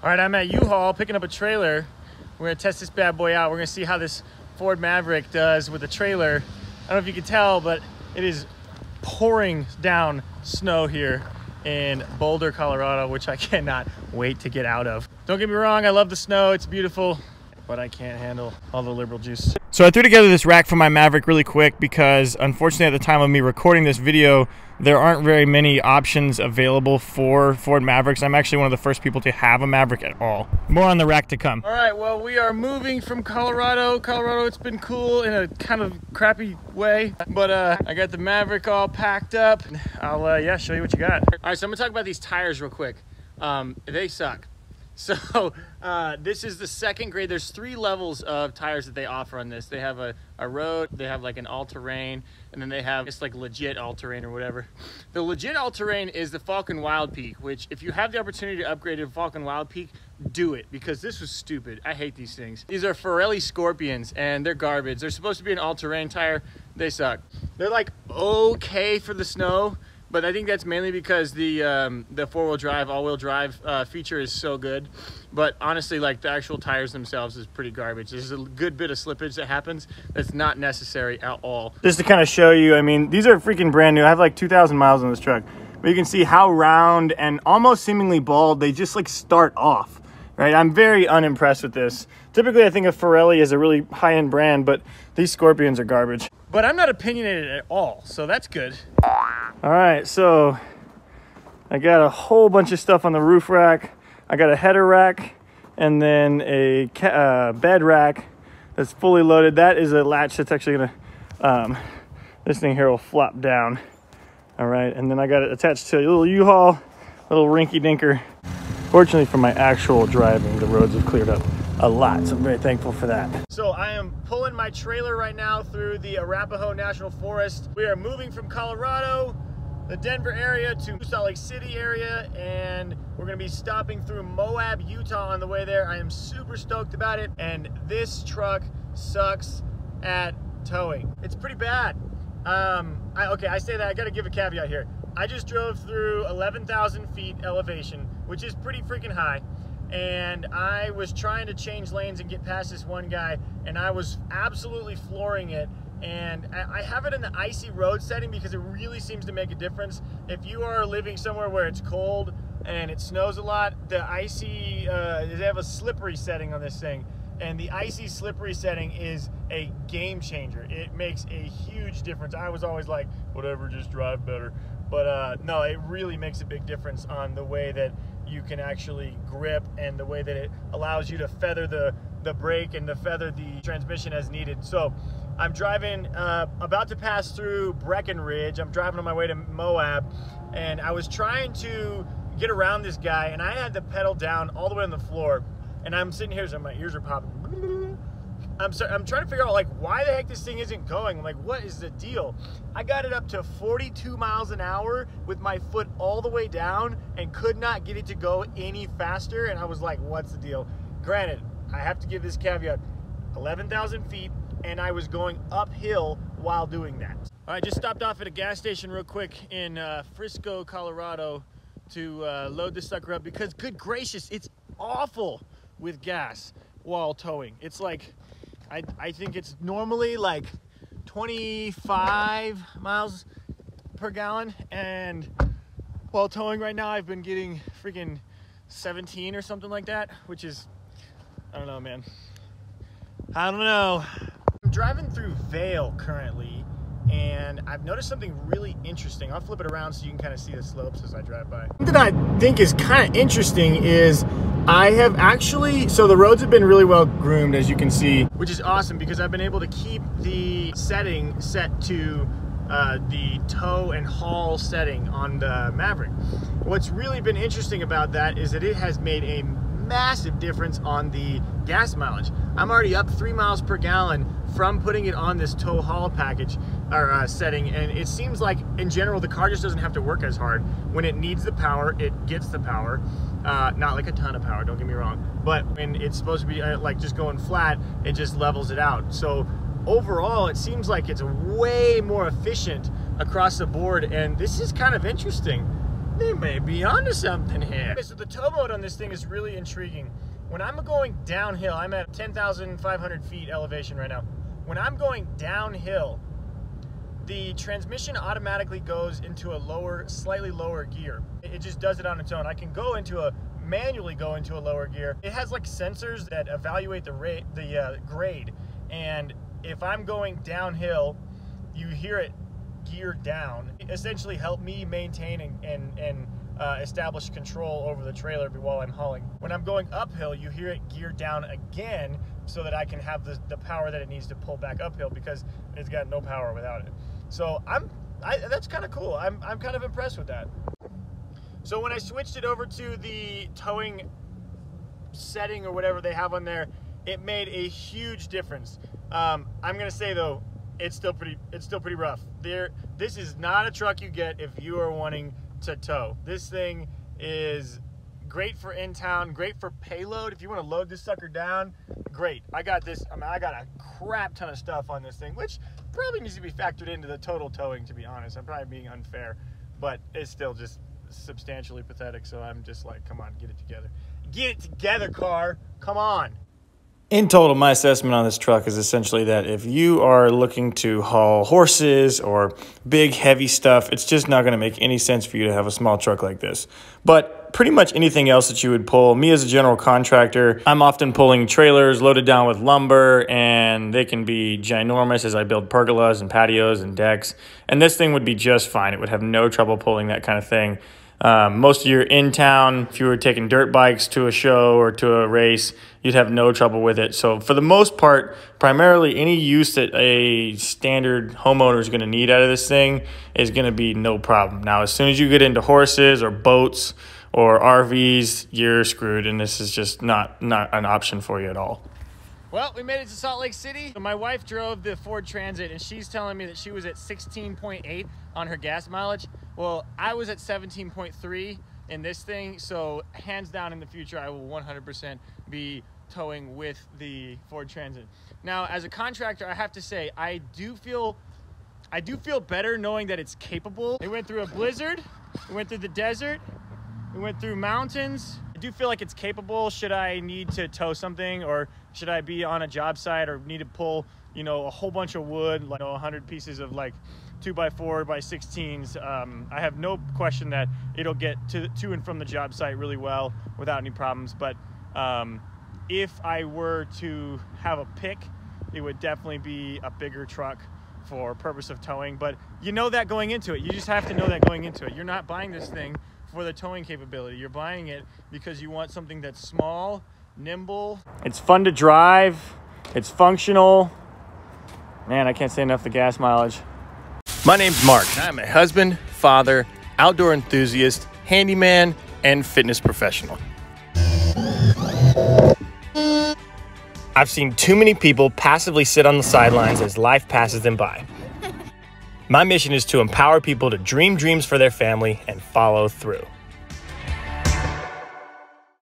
All right, I'm at U-Haul picking up a trailer. We're gonna test this bad boy out. We're gonna see how this Ford Maverick does with the trailer. I don't know if you can tell, but it is pouring down snow here in Boulder, Colorado, which I cannot wait to get out of. Don't get me wrong, I love the snow, it's beautiful, but I can't handle all the liberal juice. So I threw together this rack for my Maverick really quick because unfortunately at the time of me recording this video, there aren't very many options available for Ford Mavericks. I'm actually one of the first people to have a Maverick at all. More on the rack to come. All right, well, we are moving from Colorado. Colorado, it's been cool in a kind of crappy way, but uh, I got the Maverick all packed up. I'll, uh, yeah, show you what you got. All right, so I'm gonna talk about these tires real quick. Um, they suck. So uh, this is the second grade. There's three levels of tires that they offer on this. They have a, a road, they have like an all-terrain, and then they have it's like legit all-terrain or whatever. The legit all-terrain is the Falken Wildpeak, which if you have the opportunity to upgrade to Falken Wildpeak, do it because this was stupid. I hate these things. These are Pirelli Scorpions and they're garbage. They're supposed to be an all-terrain tire. They suck. They're like okay for the snow, but I think that's mainly because the um, the four-wheel drive, all-wheel drive uh, feature is so good. But honestly, like the actual tires themselves is pretty garbage. There's a good bit of slippage that happens that's not necessary at all. Just to kind of show you, I mean, these are freaking brand new. I have like 2,000 miles on this truck. But you can see how round and almost seemingly bald they just like start off, right? I'm very unimpressed with this. Typically, I think of Pirelli as a really high-end brand, but these Scorpions are garbage. But I'm not opinionated at all, so that's good. All right, so I got a whole bunch of stuff on the roof rack. I got a header rack and then a uh, bed rack that's fully loaded. That is a latch that's actually gonna, um, this thing here will flop down. All right, and then I got it attached to a little U-Haul, little rinky dinker. Fortunately for my actual driving, the roads have cleared up a lot, so I'm very thankful for that. So I am pulling my trailer right now through the Arapaho National Forest. We are moving from Colorado the Denver area to Salt Lake City area and we're gonna be stopping through Moab, Utah on the way there. I am super stoked about it and this truck sucks at towing. It's pretty bad. Um, I, okay, I say that, I gotta give a caveat here. I just drove through 11,000 feet elevation, which is pretty freaking high. And I was trying to change lanes and get past this one guy and I was absolutely flooring it and I have it in the icy road setting because it really seems to make a difference. If you are living somewhere where it's cold and it snows a lot, the icy, uh, they have a slippery setting on this thing. And the icy slippery setting is a game changer. It makes a huge difference. I was always like, whatever, just drive better. But uh, no, it really makes a big difference on the way that you can actually grip and the way that it allows you to feather the, the brake and the feather the transmission as needed. So I'm driving, uh, about to pass through Breckenridge. I'm driving on my way to Moab and I was trying to get around this guy and I had the pedal down all the way on the floor and I'm sitting here so my ears are popping. I'm, sorry, I'm trying to figure out like why the heck this thing isn't going. I'm like, what is the deal? I got it up to 42 miles an hour with my foot all the way down and could not get it to go any faster. And I was like, what's the deal? Granted, I have to give this caveat, 11,000 feet, and I was going uphill while doing that. All right, just stopped off at a gas station real quick in uh, Frisco, Colorado to uh, load this sucker up because good gracious, it's awful with gas while towing. It's like, I, I think it's normally like 25 miles per gallon and while towing right now I've been getting freaking 17 or something like that, which is, I don't know, man. I don't know. I'm driving through Vail currently, and I've noticed something really interesting. I'll flip it around so you can kind of see the slopes as I drive by. Something that I think is kind of interesting is I have actually, so the roads have been really well groomed as you can see, which is awesome because I've been able to keep the setting set to uh, the tow and haul setting on the Maverick. What's really been interesting about that is that it has made a massive difference on the gas mileage. I'm already up three miles per gallon from putting it on this tow haul package or uh, setting and it seems like in general the car just doesn't have to work as hard. When it needs the power it gets the power. Uh, not like a ton of power don't get me wrong. But when it's supposed to be uh, like just going flat it just levels it out. So overall it seems like it's way more efficient across the board and this is kind of interesting they may be onto something here. Okay, so the tow mode on this thing is really intriguing. When I'm going downhill, I'm at 10,500 feet elevation right now. When I'm going downhill, the transmission automatically goes into a lower, slightly lower gear. It just does it on its own. I can go into a manually go into a lower gear. It has like sensors that evaluate the rate, the uh, grade, and if I'm going downhill, you hear it gear down. Essentially help me maintain and and, and uh, establish control over the trailer while I'm hauling. When I'm going uphill, you hear it gear down again so that I can have the, the power that it needs to pull back uphill because it's got no power without it. So I'm, I, that's kind of cool. I'm, I'm kind of impressed with that. So when I switched it over to the towing setting or whatever they have on there, it made a huge difference. Um, I'm gonna say though, it's still pretty, it's still pretty rough. There, this is not a truck you get if you are wanting to tow. This thing is great for in town, great for payload. If you want to load this sucker down, great. I got this, I mean, I got a crap ton of stuff on this thing, which probably needs to be factored into the total towing, to be honest. I'm probably being unfair, but it's still just substantially pathetic. So I'm just like, come on, get it together. Get it together, car. Come on. In total, my assessment on this truck is essentially that if you are looking to haul horses or big, heavy stuff, it's just not going to make any sense for you to have a small truck like this. But pretty much anything else that you would pull, me as a general contractor, I'm often pulling trailers loaded down with lumber, and they can be ginormous as I build pergolas and patios and decks. And this thing would be just fine. It would have no trouble pulling that kind of thing. Um, most of your in town, if you were taking dirt bikes to a show or to a race, you'd have no trouble with it. So, for the most part, primarily any use that a standard homeowner is going to need out of this thing is going to be no problem. Now, as soon as you get into horses or boats or RVs, you're screwed, and this is just not not an option for you at all. Well, we made it to Salt Lake City. My wife drove the Ford Transit and she's telling me that she was at 16.8 on her gas mileage. Well, I was at 17.3 in this thing, so hands down in the future, I will 100% be towing with the Ford Transit. Now, as a contractor, I have to say, I do feel I do feel better knowing that it's capable. It went through a blizzard, it went through the desert, it went through mountains, I do feel like it's capable should I need to tow something or should I be on a job site or need to pull, you know, a whole bunch of wood, like you know, 100 pieces of like two by four by 16s. Um, I have no question that it'll get to, to and from the job site really well without any problems. But um, if I were to have a pick, it would definitely be a bigger truck for purpose of towing. But you know that going into it. You just have to know that going into it. You're not buying this thing for the towing capability. You're buying it because you want something that's small, nimble. It's fun to drive. It's functional. Man, I can't say enough the gas mileage. My name's Mark. I'm a husband, father, outdoor enthusiast, handyman, and fitness professional. I've seen too many people passively sit on the sidelines as life passes them by. My mission is to empower people to dream dreams for their family and follow through.